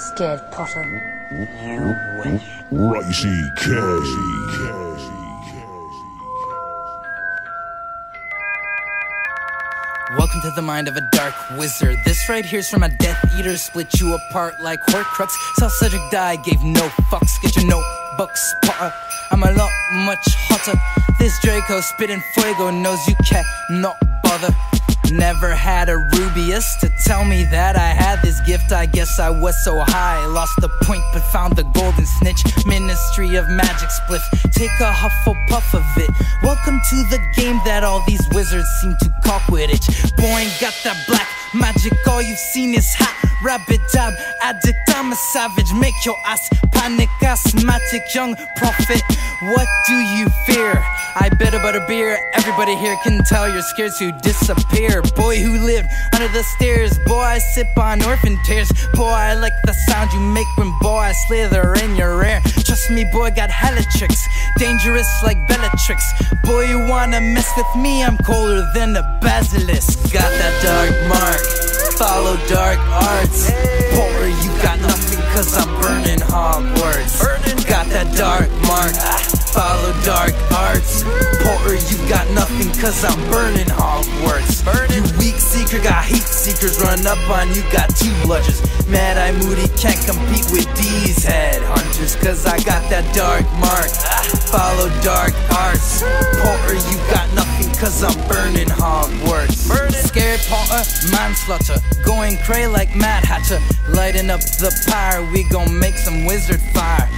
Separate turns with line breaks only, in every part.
Scared Potter.
You wish.
Righty K.
Welcome to the mind of a dark wizard. This right here's from a Death Eater, split you apart like Horcrux. Saw Cedric die, gave no fucks. Get your notebooks, Potter. I'm a lot much hotter. This Draco spitting fuego knows you cannot bother. Never had a Rubeus to tell me that I had this gift. I guess I was so high. Lost the point, but found the golden snitch. Ministry of Magic Spliff. Take a Hufflepuff of it. Welcome to the game that all these wizards seem to call Quidditch. Boy, ain't got that black magic. All you've seen is hot. Rabbit dab, addict, I'm a savage. Make your ass panic, asthmatic, young prophet. What do you fear? I bet about a beer. Everybody here can tell you're scared to disappear. Boy who lived under the stairs. Boy, I sip on orphan tears. Boy, I like the sound you make when boy I slither in your ear. Trust me, boy, got hella tricks. Dangerous like Bellatrix. Boy, you wanna mess with me? I'm colder than a basilisk. Got that dark mark. Follow dark arts. Poor, you got nothing cause I'm burning Hogwarts. Got that dark mark. Follow dark arts. Potter, you got nothing cause I'm burning Hogwarts. You weak seeker, got heat seekers run up on you, got two bludgers. Mad Eye Moody can't compete with these headhunters cause I got that dark mark. Follow dark arts. Potter, you got nothing cause I'm burning Hogwarts. Scared Potter, manslaughter. Going cray like Mad Hatter. Lighting up the pyre, we gon' make some wizard fire.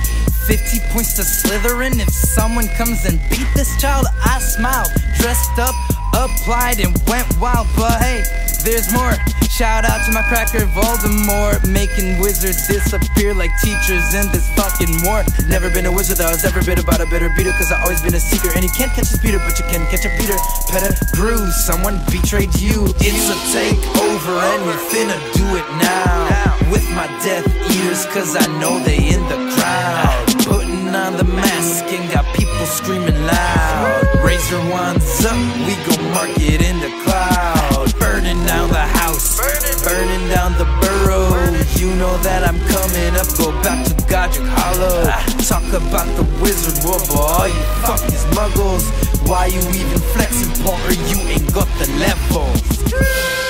50 points to Slytherin. If someone comes and beat this child, I smiled. Dressed up, applied, and went wild. But hey, there's more. Shout out to my cracker Voldemort, making wizards disappear like teachers in this fucking war. Never been a wizard, I was ever bit about a bitter beater, cause I always been a seeker. And you can't catch a Peter, but you can catch a Peter. Pettigrew, someone betrayed you. It's a takeover, and we're finna do it now. With my Death Eaters, cause I know they in the crowd. It in the cloud. Burning down the house, burning down the burrow. You know that I'm coming up, go back to Godric Hollow. Talk about the wizard world, boy, all you fucking muggles. Why you even flexing, Potter? You ain't got the level.